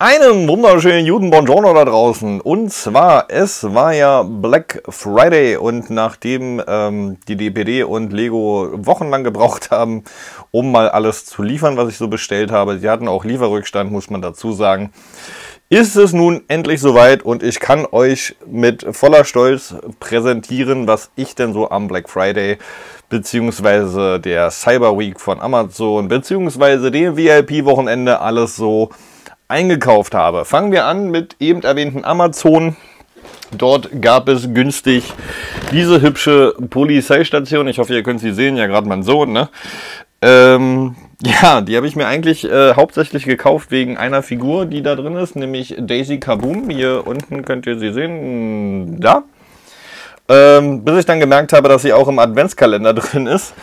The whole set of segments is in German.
Einen wunderschönen Juden Buongiorno da draußen. Und zwar, es war ja Black Friday und nachdem ähm, die DPD und Lego wochenlang gebraucht haben, um mal alles zu liefern, was ich so bestellt habe, sie hatten auch Lieferrückstand, muss man dazu sagen, ist es nun endlich soweit und ich kann euch mit voller Stolz präsentieren, was ich denn so am Black Friday beziehungsweise der Cyber Week von Amazon beziehungsweise dem VIP-Wochenende alles so eingekauft habe. Fangen wir an mit eben erwähnten Amazon. Dort gab es günstig diese hübsche Polizeistation. Ich hoffe, ihr könnt sie sehen. Ja, gerade mein Sohn. Ne? Ähm, ja, die habe ich mir eigentlich äh, hauptsächlich gekauft wegen einer Figur, die da drin ist, nämlich Daisy Kaboom. Hier unten könnt ihr sie sehen. Da. Ähm, bis ich dann gemerkt habe, dass sie auch im Adventskalender drin ist.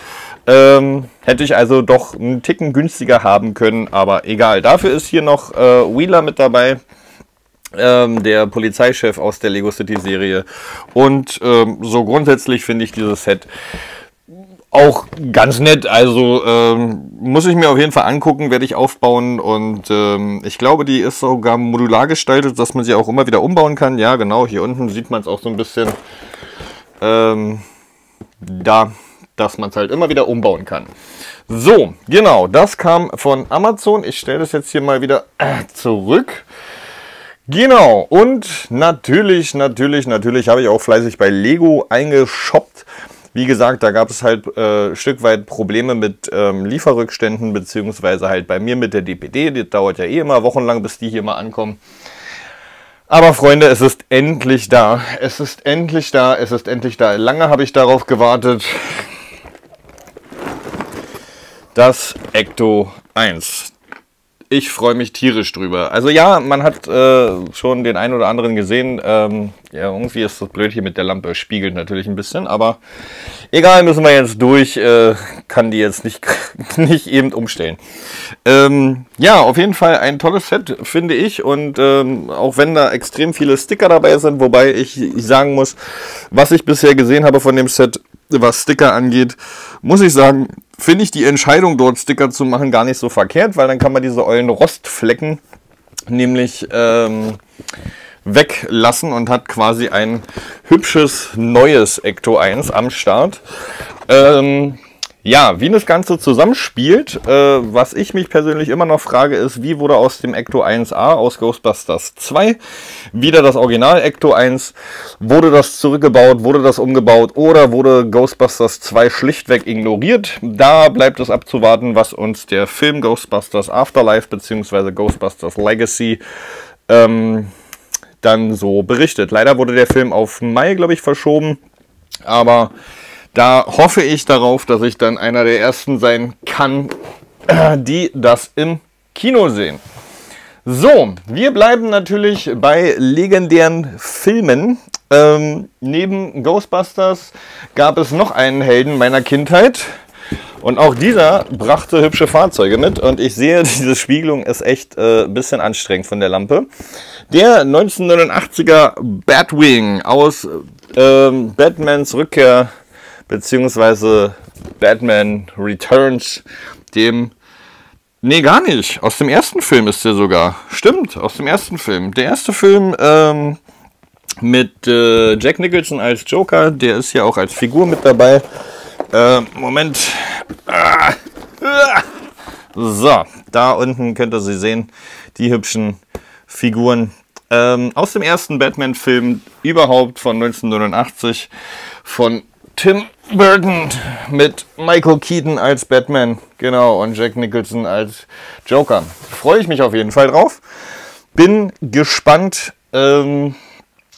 Ähm, hätte ich also doch einen Ticken günstiger haben können, aber egal. Dafür ist hier noch äh, Wheeler mit dabei, ähm, der Polizeichef aus der Lego City Serie. Und ähm, so grundsätzlich finde ich dieses Set auch ganz nett. Also ähm, muss ich mir auf jeden Fall angucken, werde ich aufbauen. Und ähm, ich glaube, die ist sogar modular gestaltet, dass man sie auch immer wieder umbauen kann. Ja, genau, hier unten sieht man es auch so ein bisschen. Ähm, da dass man es halt immer wieder umbauen kann. So, genau, das kam von Amazon. Ich stelle das jetzt hier mal wieder äh, zurück. Genau, und natürlich, natürlich, natürlich habe ich auch fleißig bei Lego eingeshoppt. Wie gesagt, da gab es halt äh, Stück weit Probleme mit ähm, Lieferrückständen, beziehungsweise halt bei mir mit der DPD. Das dauert ja eh immer wochenlang, bis die hier mal ankommen. Aber Freunde, es ist endlich da. Es ist endlich da. Es ist endlich da. Lange habe ich darauf gewartet das Ecto 1. Ich freue mich tierisch drüber. Also ja, man hat äh, schon den einen oder anderen gesehen. Ähm, ja, irgendwie ist das blöd hier mit der Lampe. Spiegelt natürlich ein bisschen, aber egal, müssen wir jetzt durch. Äh, kann die jetzt nicht, nicht eben umstellen. Ähm, ja, auf jeden Fall ein tolles Set, finde ich. Und ähm, auch wenn da extrem viele Sticker dabei sind, wobei ich, ich sagen muss, was ich bisher gesehen habe von dem Set, was Sticker angeht, muss ich sagen, finde ich die Entscheidung, dort Sticker zu machen, gar nicht so verkehrt, weil dann kann man diese ollen Rostflecken nämlich ähm, weglassen und hat quasi ein hübsches neues Ecto 1 am Start. Ähm, ja, wie das Ganze zusammenspielt, äh, was ich mich persönlich immer noch frage, ist, wie wurde aus dem Ecto 1A, aus Ghostbusters 2, wieder das Original Ecto 1, wurde das zurückgebaut, wurde das umgebaut oder wurde Ghostbusters 2 schlichtweg ignoriert? Da bleibt es abzuwarten, was uns der Film Ghostbusters Afterlife bzw. Ghostbusters Legacy ähm, dann so berichtet. Leider wurde der Film auf Mai, glaube ich, verschoben, aber da hoffe ich darauf, dass ich dann einer der ersten sein kann, die das im Kino sehen. So, wir bleiben natürlich bei legendären Filmen. Ähm, neben Ghostbusters gab es noch einen Helden meiner Kindheit. Und auch dieser brachte hübsche Fahrzeuge mit. Und ich sehe, diese Spiegelung ist echt ein äh, bisschen anstrengend von der Lampe. Der 1989er Batwing aus ähm, Batmans Rückkehr beziehungsweise Batman Returns, dem Nee, gar nicht. Aus dem ersten Film ist der sogar. Stimmt, aus dem ersten Film. Der erste Film ähm, mit äh, Jack Nicholson als Joker, der ist ja auch als Figur mit dabei. Äh, Moment. Ah. So, da unten könnt ihr sie sehen, die hübschen Figuren. Ähm, aus dem ersten Batman-Film überhaupt von 1989 von Tim Burton mit Michael Keaton als Batman, genau, und Jack Nicholson als Joker. Freue ich mich auf jeden Fall drauf. Bin gespannt ähm,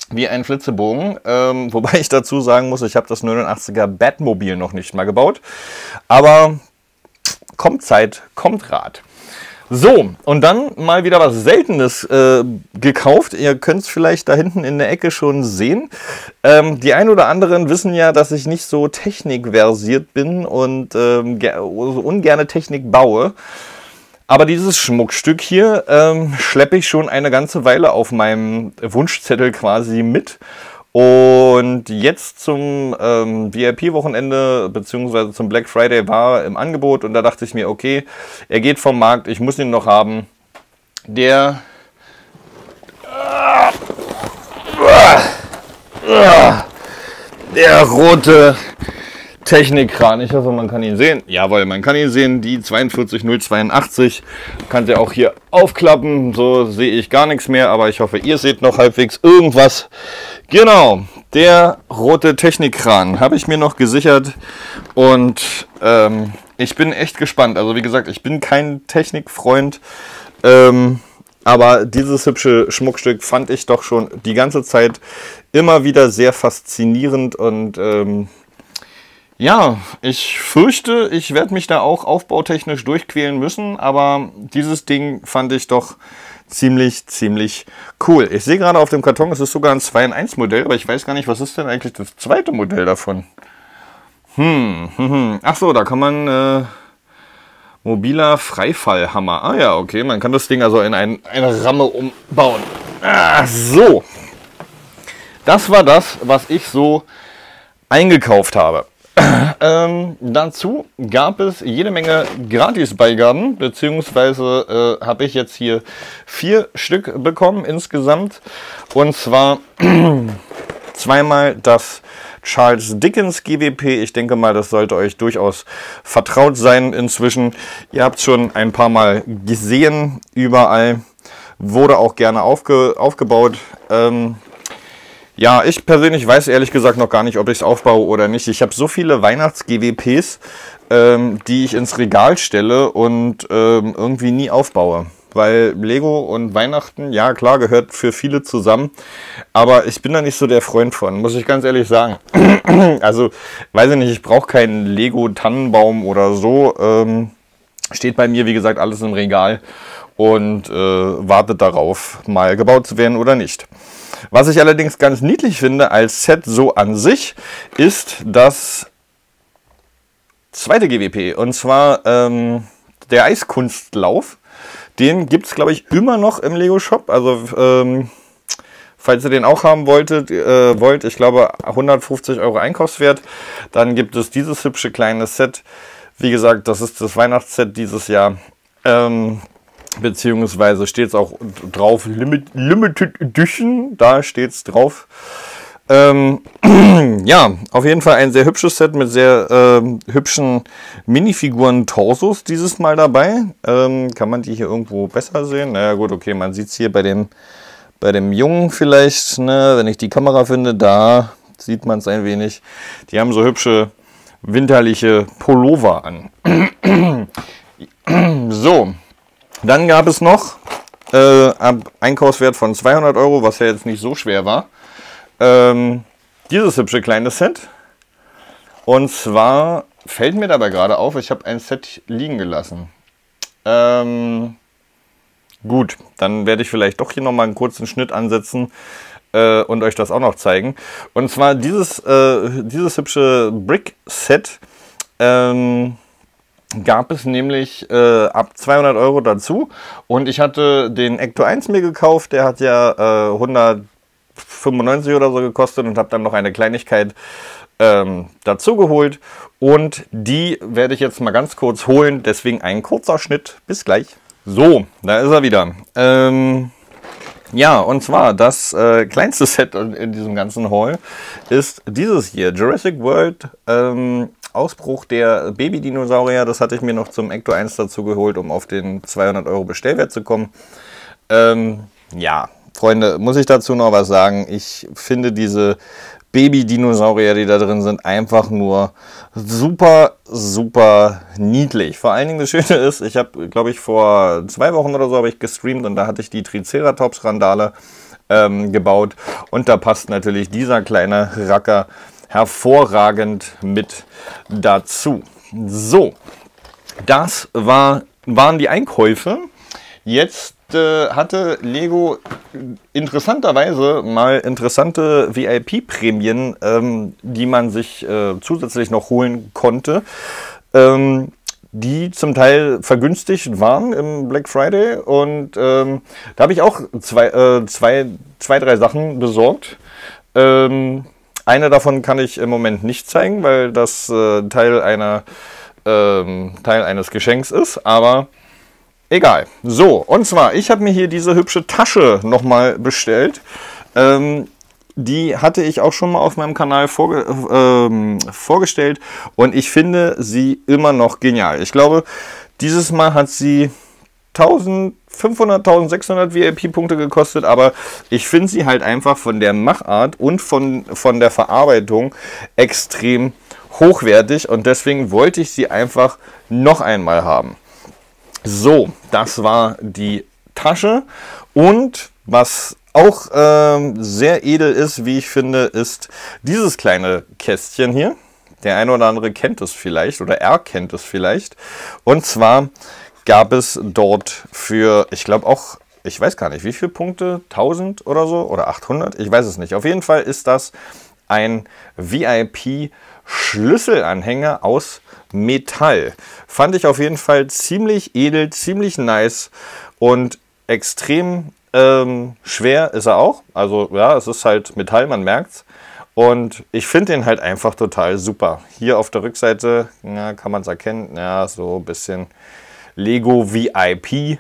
wie ein Flitzebogen, ähm, wobei ich dazu sagen muss, ich habe das 89er Batmobil noch nicht mal gebaut. Aber kommt Zeit, kommt Rat. So, und dann mal wieder was Seltenes äh, gekauft. Ihr könnt es vielleicht da hinten in der Ecke schon sehen. Ähm, die ein oder anderen wissen ja, dass ich nicht so technikversiert bin und ähm, so ungerne Technik baue. Aber dieses Schmuckstück hier ähm, schleppe ich schon eine ganze Weile auf meinem Wunschzettel quasi mit. Und jetzt zum ähm, VIP-Wochenende bzw. zum Black Friday war im Angebot und da dachte ich mir, okay, er geht vom Markt, ich muss ihn noch haben. Der Der rote Technikkran. Ich hoffe, man kann ihn sehen. Jawohl, man kann ihn sehen. Die 42082 kann ihr auch hier aufklappen. So sehe ich gar nichts mehr, aber ich hoffe, ihr seht noch halbwegs irgendwas. Genau, der rote Technikkran habe ich mir noch gesichert und ähm, ich bin echt gespannt. Also wie gesagt, ich bin kein Technikfreund. Ähm, aber dieses hübsche Schmuckstück fand ich doch schon die ganze Zeit immer wieder sehr faszinierend und ähm, ja, ich fürchte, ich werde mich da auch aufbautechnisch durchquälen müssen, aber dieses Ding fand ich doch ziemlich, ziemlich cool. Ich sehe gerade auf dem Karton, es ist sogar ein 2 in 1 Modell, aber ich weiß gar nicht, was ist denn eigentlich das zweite Modell davon? Hm, hm, hm. Ach so, da kann man äh, Mobiler Freifallhammer. Ah ja, okay. Man kann das Ding also in ein, eine Ramme umbauen. Ah, so. Das war das, was ich so eingekauft habe. ähm, dazu gab es jede Menge Gratisbeigaben, beziehungsweise äh, habe ich jetzt hier vier Stück bekommen insgesamt. Und zwar zweimal das Charles Dickens GWP. Ich denke mal, das sollte euch durchaus vertraut sein inzwischen. Ihr habt es schon ein paar Mal gesehen, überall. Wurde auch gerne aufge aufgebaut. Ähm, ja, ich persönlich weiß ehrlich gesagt noch gar nicht, ob ich es aufbaue oder nicht. Ich habe so viele Weihnachts-GWPs, ähm, die ich ins Regal stelle und ähm, irgendwie nie aufbaue weil Lego und Weihnachten, ja klar, gehört für viele zusammen, aber ich bin da nicht so der Freund von, muss ich ganz ehrlich sagen. also, weiß ich nicht, ich brauche keinen Lego-Tannenbaum oder so. Ähm, steht bei mir, wie gesagt, alles im Regal und äh, wartet darauf, mal gebaut zu werden oder nicht. Was ich allerdings ganz niedlich finde als Set so an sich, ist das zweite GWP und zwar ähm, der Eiskunstlauf. Den gibt es, glaube ich, immer noch im Lego Shop. Also, ähm, falls ihr den auch haben wolltet, äh, wollt, ich glaube 150 Euro Einkaufswert, dann gibt es dieses hübsche kleine Set. Wie gesagt, das ist das Weihnachtsset dieses Jahr. Ähm, beziehungsweise steht es auch drauf Limit, Limited Edition, da steht es drauf. Ähm, ja, auf jeden Fall ein sehr hübsches Set mit sehr ähm, hübschen Minifiguren-Torsos dieses Mal dabei. Ähm, kann man die hier irgendwo besser sehen? Naja gut, okay, man sieht es hier bei dem, bei dem Jungen vielleicht, ne? wenn ich die Kamera finde, da sieht man es ein wenig. Die haben so hübsche winterliche Pullover an. so, dann gab es noch äh, Einkaufswert von 200 Euro, was ja jetzt nicht so schwer war ähm, dieses hübsche kleine Set. Und zwar fällt mir dabei gerade auf, ich habe ein Set liegen gelassen. Ähm, gut, dann werde ich vielleicht doch hier nochmal einen kurzen Schnitt ansetzen äh, und euch das auch noch zeigen. Und zwar dieses, äh, dieses hübsche Brick-Set ähm, gab es nämlich äh, ab 200 Euro dazu. Und ich hatte den Ecto 1 mir gekauft, der hat ja 100 äh, 95 oder so gekostet und habe dann noch eine Kleinigkeit ähm, dazu geholt. Und die werde ich jetzt mal ganz kurz holen. Deswegen ein kurzer Schnitt. Bis gleich. So, da ist er wieder. Ähm, ja, und zwar das äh, kleinste Set in diesem ganzen Haul ist dieses hier. Jurassic World ähm, Ausbruch der Baby-Dinosaurier. Das hatte ich mir noch zum Ecto 1 dazu geholt, um auf den 200 Euro Bestellwert zu kommen. Ähm, ja, Freunde, muss ich dazu noch was sagen? Ich finde diese Baby-Dinosaurier, die da drin sind, einfach nur super, super niedlich. Vor allen Dingen das Schöne ist, ich habe, glaube ich, vor zwei Wochen oder so habe ich gestreamt und da hatte ich die Triceratops-Randale ähm, gebaut und da passt natürlich dieser kleine Racker hervorragend mit dazu. So, das war, waren die Einkäufe. Jetzt äh, hatte Lego interessanterweise mal interessante VIP-Prämien, ähm, die man sich äh, zusätzlich noch holen konnte. Ähm, die zum Teil vergünstigt waren im Black Friday. Und ähm, da habe ich auch zwei, äh, zwei, zwei, drei Sachen besorgt. Ähm, eine davon kann ich im Moment nicht zeigen, weil das äh, Teil, einer, ähm, Teil eines Geschenks ist. Aber Egal. So, und zwar, ich habe mir hier diese hübsche Tasche nochmal bestellt. Ähm, die hatte ich auch schon mal auf meinem Kanal vorge ähm, vorgestellt und ich finde sie immer noch genial. Ich glaube, dieses Mal hat sie 1500, 1600 VIP-Punkte gekostet, aber ich finde sie halt einfach von der Machart und von, von der Verarbeitung extrem hochwertig und deswegen wollte ich sie einfach noch einmal haben. So, das war die Tasche und was auch ähm, sehr edel ist, wie ich finde, ist dieses kleine Kästchen hier. Der eine oder andere kennt es vielleicht oder er kennt es vielleicht. Und zwar gab es dort für, ich glaube auch, ich weiß gar nicht, wie viele Punkte, 1000 oder so oder 800, ich weiß es nicht. Auf jeden Fall ist das ein VIP-Schlüsselanhänger aus Metall. Fand ich auf jeden Fall ziemlich edel, ziemlich nice und extrem ähm, schwer ist er auch. Also ja, es ist halt Metall, man merkt's. Und ich finde den halt einfach total super. Hier auf der Rückseite ja, kann man es erkennen. Ja, so ein bisschen Lego VIP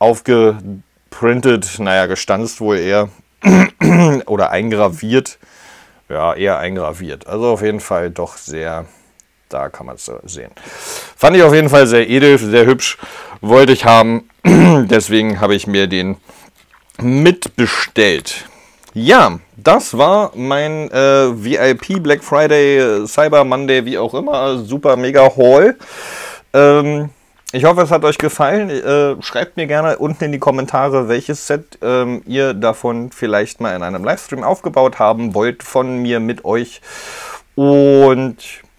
aufgeprintet. Naja, gestanzt wohl eher. Oder eingraviert. Ja, eher eingraviert. Also auf jeden Fall doch sehr, da kann man es sehen. Fand ich auf jeden Fall sehr edel, sehr hübsch. Wollte ich haben. Deswegen habe ich mir den mitbestellt. Ja, das war mein äh, VIP Black Friday, Cyber Monday, wie auch immer, super mega Haul. Ähm, ich hoffe, es hat euch gefallen. Äh, schreibt mir gerne unten in die Kommentare, welches Set ähm, ihr davon vielleicht mal in einem Livestream aufgebaut haben wollt, von mir mit euch. Und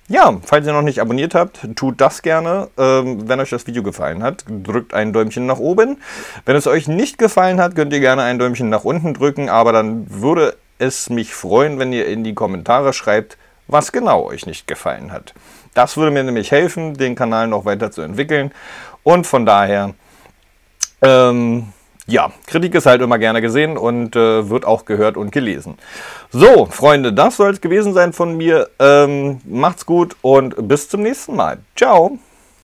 ja, falls ihr noch nicht abonniert habt, tut das gerne. Ähm, wenn euch das Video gefallen hat, drückt ein Däumchen nach oben. Wenn es euch nicht gefallen hat, könnt ihr gerne ein Däumchen nach unten drücken, aber dann würde es mich freuen, wenn ihr in die Kommentare schreibt, was genau euch nicht gefallen hat. Das würde mir nämlich helfen, den Kanal noch weiter zu entwickeln. Und von daher, ähm, ja, Kritik ist halt immer gerne gesehen und äh, wird auch gehört und gelesen. So, Freunde, das soll es gewesen sein von mir. Ähm, macht's gut und bis zum nächsten Mal. Ciao.